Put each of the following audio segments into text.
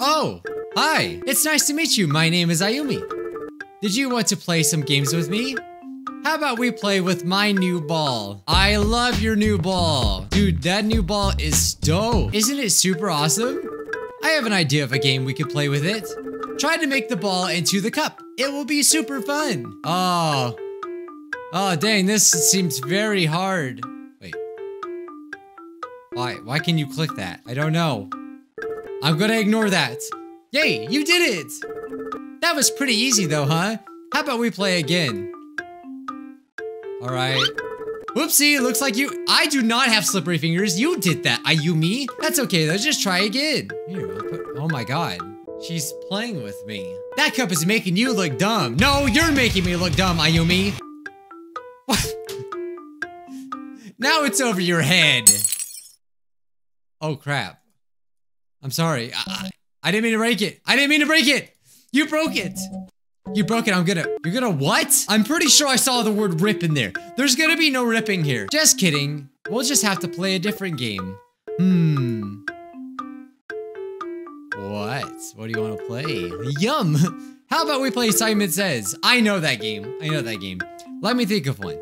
Oh, hi. It's nice to meet you. My name is Ayumi. Did you want to play some games with me? How about we play with my new ball? I love your new ball. Dude, that new ball is dope. Isn't it super awesome? I have an idea of a game we could play with it. Try to make the ball into the cup. It will be super fun. Oh. Oh, dang, this seems very hard. Wait. Why? Why can you click that? I don't know. I'm gonna ignore that. Yay, you did it! That was pretty easy though, huh? How about we play again? Alright. Whoopsie, looks like you- I do not have slippery fingers. You did that, Ayumi. That's okay though, just try again. Here, put, oh my god. She's playing with me. That cup is making you look dumb. No, you're making me look dumb, Ayumi. What? now it's over your head. Oh crap. I'm sorry. I, I, didn't mean to break it. I didn't mean to break it. You broke it. You broke it. I'm gonna. You're gonna what? I'm pretty sure I saw the word rip in there. There's gonna be no ripping here. Just kidding. We'll just have to play a different game. Hmm. What? What do you want to play? Yum. How about we play Simon Says? I know that game. I know that game. Let me think of one.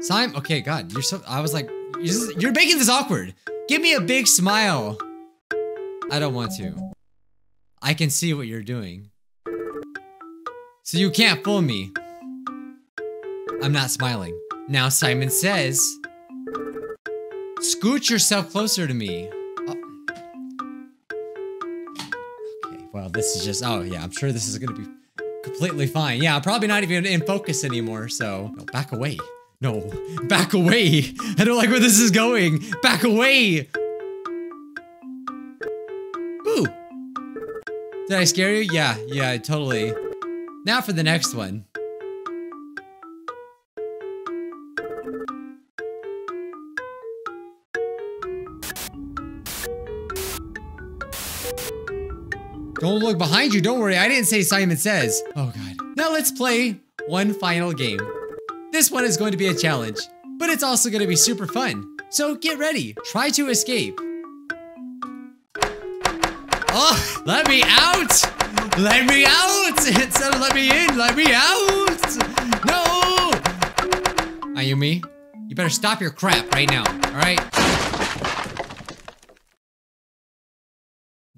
Simon. Okay, God, you're so. I was like, you're, just, you're making this awkward. Give me a big smile. I don't want to. I can see what you're doing. So you can't fool me. I'm not smiling. Now Simon says, Scoot yourself closer to me. Oh. Well, this is just, oh yeah, I'm sure this is gonna be completely fine. Yeah, I'm probably not even in focus anymore, so no, back away. No, back away. I don't like where this is going. Back away. Ooh. Did I scare you? Yeah, yeah, totally. Now for the next one. Don't look behind you. Don't worry. I didn't say Simon Says. Oh, God. Now let's play one final game. This one is going to be a challenge, but it's also going to be super fun. So get ready. Try to escape. Oh, let me out! Let me out! Instead of let me in, let me out! No! Ayumi, you better stop your crap right now, alright?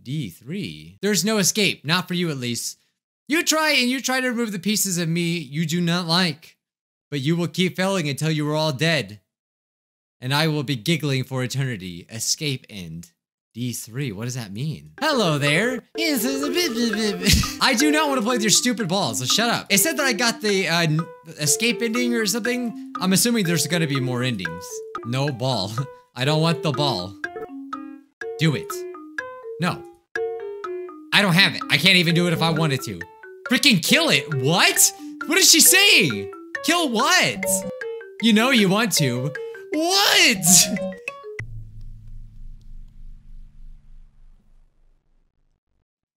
D3. There's no escape, not for you at least. You try and you try to remove the pieces of me you do not like, but you will keep failing until you are all dead. And I will be giggling for eternity. Escape end. D3, what does that mean? Hello there. I do not want to play with your stupid balls, so shut up. It said that I got the uh, escape ending or something. I'm assuming there's gonna be more endings. No ball. I don't want the ball. Do it. No. I don't have it. I can't even do it if I wanted to. Freaking kill it. What? What is she saying? Kill what? You know you want to. What?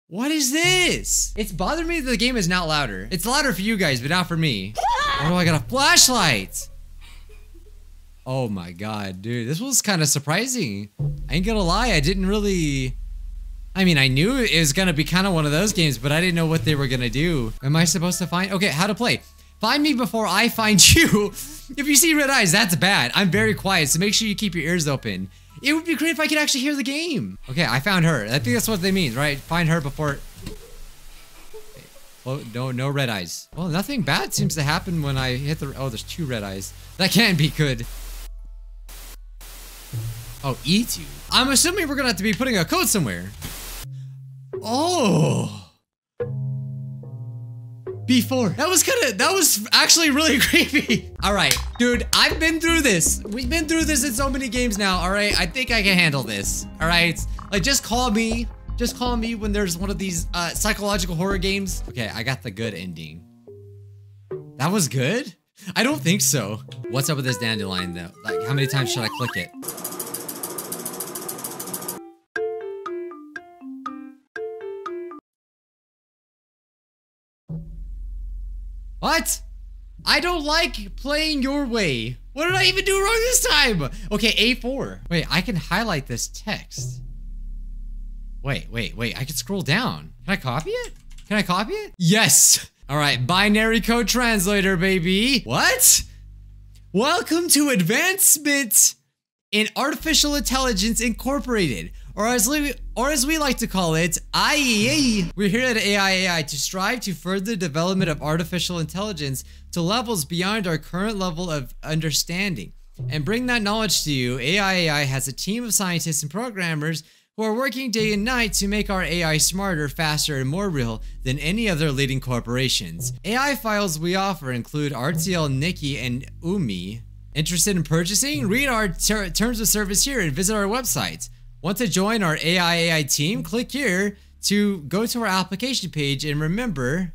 What is this? It's bothering me that the game is not louder. It's louder for you guys, but not for me. Oh, I got a flashlight? Oh my god, dude. This was kind of surprising. I ain't gonna lie, I didn't really... I mean, I knew it was gonna be kind of one of those games, but I didn't know what they were gonna do. Am I supposed to find... Okay, how to play. Find me before I find you. if you see red eyes, that's bad. I'm very quiet, so make sure you keep your ears open. It would be great if I could actually hear the game. Okay, I found her. I think that's what they mean, right? Find her before... Well, oh, no, no red eyes. Well, nothing bad seems to happen when I hit the... Oh, there's two red eyes. That can't be good. Oh, eat you. I'm assuming we're gonna have to be putting a code somewhere. Oh. Before. That was kind of, that was actually really creepy. All right, dude, I've been through this. We've been through this in so many games now, all right? I think I can handle this, all right? Like, just call me. Just call me when there's one of these uh, psychological horror games. Okay, I got the good ending. That was good? I don't think so. What's up with this dandelion, though? Like, how many times should I click it? What? I don't like playing your way. What did I even do wrong this time? Okay, A4. Wait, I can highlight this text. Wait, wait, wait. I can scroll down. Can I copy it? Can I copy it? Yes. All right, binary code translator, baby. What? Welcome to Advancement in Artificial Intelligence Incorporated, or as or as we like to call it, IEA. We're here at AIAI to strive to further the development of artificial intelligence to levels beyond our current level of understanding. And bring that knowledge to you, AIAI has a team of scientists and programmers who are working day and night to make our AI smarter, faster, and more real than any other leading corporations. AI files we offer include RTL, Nikki, and Umi. Interested in purchasing? Read our ter terms of service here and visit our website. Want to join our AI AI team? Click here to go to our application page and remember,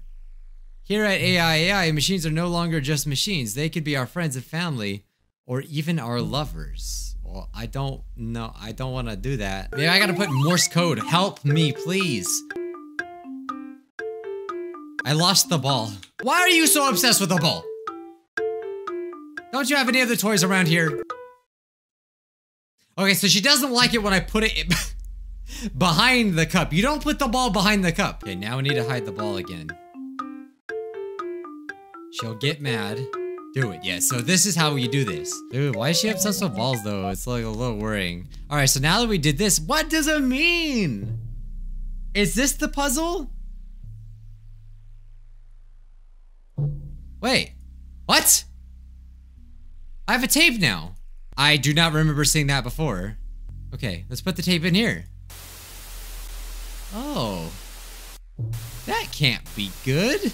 here at AIAI, machines are no longer just machines. They could be our friends and family or even our lovers. Well, I don't know. I don't want to do that. Maybe I gotta put Morse code. Help me, please. I lost the ball. Why are you so obsessed with the ball? Don't you have any other toys around here? Okay, so she doesn't like it when I put it behind the cup. You don't put the ball behind the cup. Okay, now we need to hide the ball again. She'll get mad. Do it, yeah. So this is how you do this. Dude, why is she obsessed with balls though? It's like a little worrying. All right, so now that we did this, what does it mean? Is this the puzzle? Wait, what? I have a tape now. I do not remember seeing that before. Okay, let's put the tape in here. Oh, that can't be good.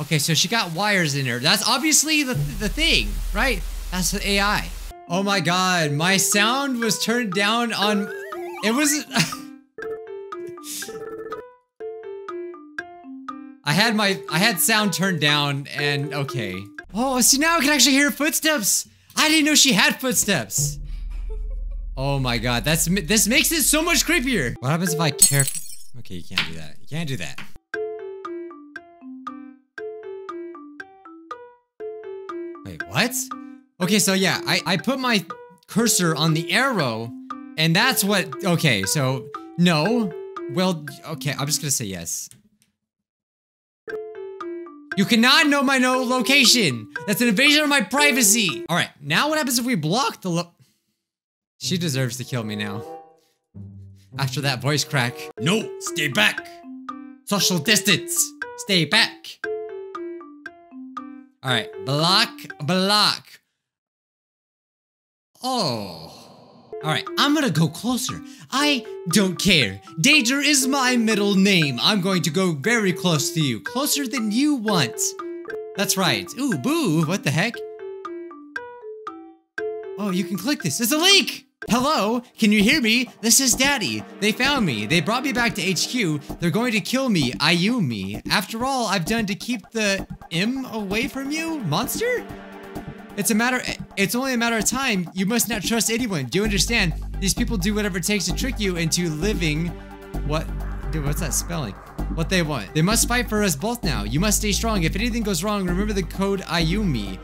Okay, so she got wires in her. That's obviously the, the thing, right? That's the AI. Oh my god, my sound was turned down on... It was... I had my... I had sound turned down and... Okay. Oh, see now I can actually hear footsteps. I didn't know she had footsteps. Oh my god, that's this makes it so much creepier. What happens if I care? Okay, you can't do that. You can't do that. Wait, what? Okay, so yeah, I, I put my cursor on the arrow, and that's what, okay, so, no. Well, okay, I'm just gonna say yes. You cannot know my no location. That's an invasion of my privacy. All right, now what happens if we block the lo- She deserves to kill me now. After that voice crack. No, stay back. Social distance. Stay back. All right, block, block. Oh. All right, I'm gonna go closer. I don't care. Danger is my middle name. I'm going to go very close to you. Closer than you want. That's right. Ooh, boo, what the heck? Oh, you can click this. It's a leak! Hello, can you hear me? This is Daddy. They found me. They brought me back to HQ. They're going to kill me, I you me. After all I've done to keep the M away from you, monster? It's a matter- it's only a matter of time. You must not trust anyone. Do you understand? These people do whatever it takes to trick you into living what- dude, what's that spelling? What they want. They must fight for us both now. You must stay strong. If anything goes wrong, remember the code Ayumi.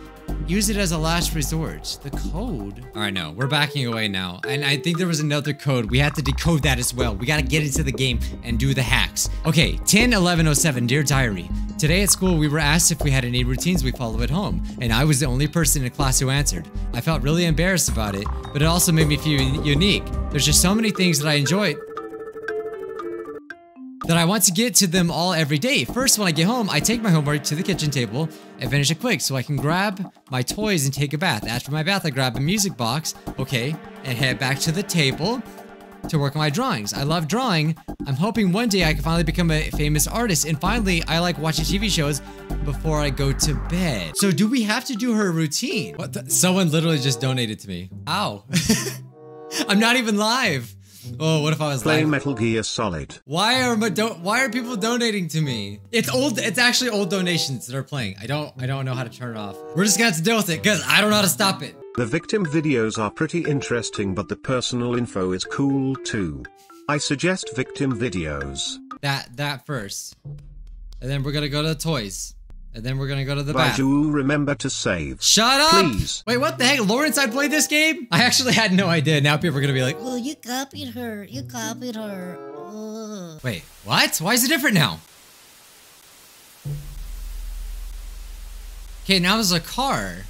Use it as a last resort. The code? All right, no, we're backing away now. And I think there was another code. We had to decode that as well. We got to get into the game and do the hacks. Okay, 10 11 07, Dear Diary. Today at school, we were asked if we had any routines we follow at home, and I was the only person in class who answered. I felt really embarrassed about it, but it also made me feel unique. There's just so many things that I enjoy that I want to get to them all every day. First, when I get home, I take my homework to the kitchen table and finish it quick so I can grab my toys and take a bath. After my bath, I grab a music box, okay, and head back to the table to work on my drawings. I love drawing. I'm hoping one day I can finally become a famous artist. And finally, I like watching TV shows before I go to bed. So do we have to do her routine? What Someone literally just donated to me. Ow. I'm not even live. Oh, what if I was Play live? Metal Gear Solid. Why are why are people donating to me? It's old. It's actually old donations that are playing. I don't. I don't know how to turn it off. We're just gonna have to deal with it because I don't know how to stop it. The victim videos are pretty interesting, but the personal info is cool too. I suggest victim videos. That that first, and then we're gonna go to the toys, And then we're gonna go to the bath. do remember to save. Shut up! Please. Wait, what the heck? LaurenzSide played this game? I actually had no idea. Now people are gonna be like, Oh, you copied her. You copied her. Ugh. wait, what? Why is it different now? Okay, now there's a car.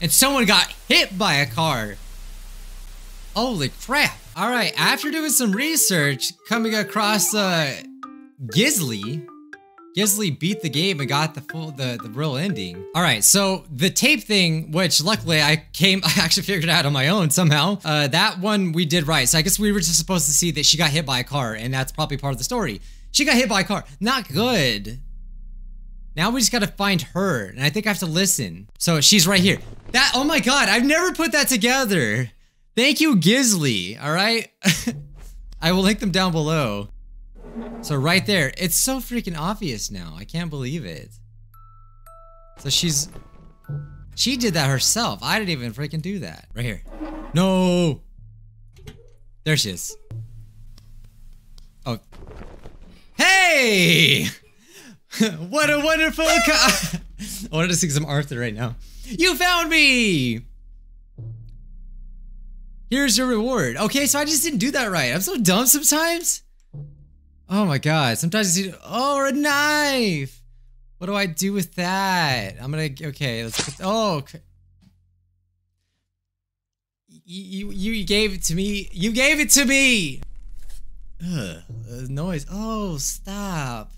And someone got hit by a car. Holy crap. Alright, after doing some research, coming across uh Gizley. Gizley beat the game and got the full the, the real ending. Alright, so the tape thing, which luckily I came I actually figured out on my own somehow. Uh that one we did right. So I guess we were just supposed to see that she got hit by a car, and that's probably part of the story. She got hit by a car. Not good. Now we just gotta find her, and I think I have to listen. So she's right here. That, oh my god, I've never put that together. Thank you, Gizley, alright? I will link them down below. So right there, it's so freaking obvious now. I can't believe it. So she's, she did that herself. I didn't even freaking do that. Right here. No. There she is. Oh. Hey! what a wonderful I wanted to sing some Arthur right now. You found me! Here's your reward. Okay, so I just didn't do that right. I'm so dumb sometimes. Oh my god. Sometimes you see oh a knife. What do I do with that? I'm gonna okay, let's oh okay. You, you you gave it to me. You gave it to me. Ugh, noise. Oh, stop.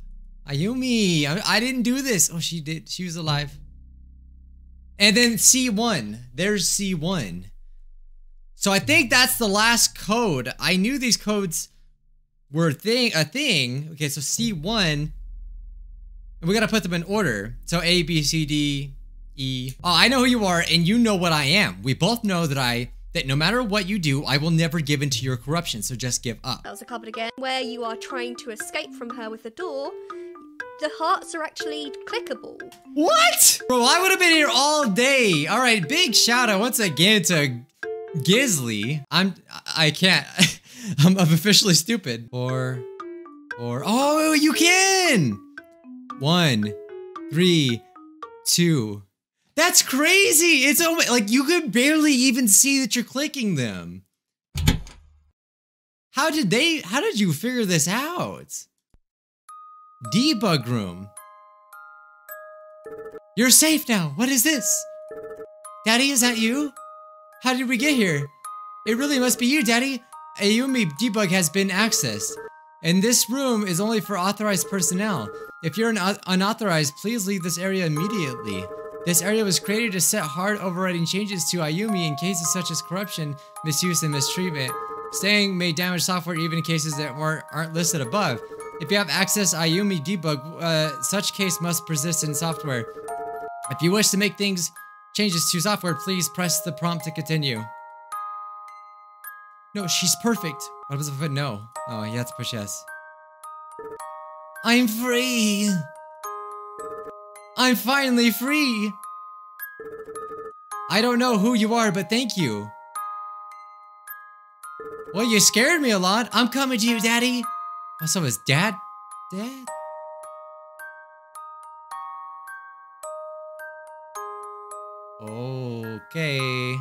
Ayumi, I, I didn't do this. Oh, she did. She was alive. And then C1. There's C1. So I think that's the last code. I knew these codes were a thing. A thing. Okay, so C1. We gotta put them in order. So A, B, C, D, E. Oh, I know who you are, and you know what I am. We both know that I that no matter what you do, I will never give in to your corruption. So just give up. That was a cupboard again, where you are trying to escape from her with the door. The hearts are actually clickable. What? Bro, I would have been here all day. All right, big shout out once again to Gizley. I'm, I can't. I'm, I'm officially stupid. Or, or, oh, you can. One, three, two. That's crazy. It's oh almost like you could barely even see that you're clicking them. How did they, how did you figure this out? Debug room. You're safe now. What is this? Daddy, is that you? How did we get here? It really must be you, Daddy. Ayumi debug has been accessed. And this room is only for authorized personnel. If you're un unauthorized, please leave this area immediately. This area was created to set hard overriding changes to Ayumi in cases such as corruption, misuse, and mistreatment. Staying may damage software even in cases that weren't, aren't listed above. If you have access Ayumi debug, uh, such case must persist in software. If you wish to make things changes to software, please press the prompt to continue. No, she's perfect. What if I put no? Oh, you have to push yes. I'm free. I'm finally free. I don't know who you are, but thank you. Well, you scared me a lot. I'm coming to you, Daddy. Oh, so is Dad? Dad? Okay.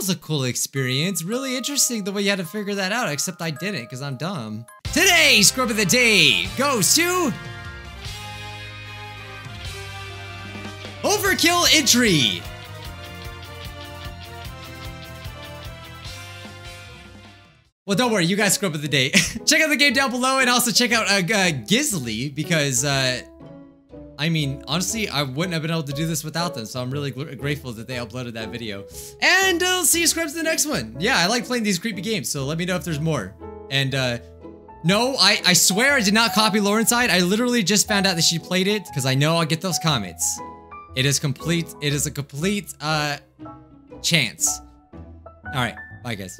Was a cool experience. Really interesting the way you had to figure that out, except I didn't because I'm dumb. Today, Scrub of the Day goes to... Overkill Entry! Well, don't worry, you guys scrub of the day. check out the game down below and also check out uh, uh, Gizley because, uh, I mean, honestly, I wouldn't have been able to do this without them, so I'm really grateful that they uploaded that video. And I'll see you scrubs in the next one. Yeah, I like playing these creepy games, so let me know if there's more. And, uh, no, I, I swear I did not copy LaurenzSide. I literally just found out that she played it because I know I'll get those comments. It is complete, it is a complete, uh, chance. All right, bye guys.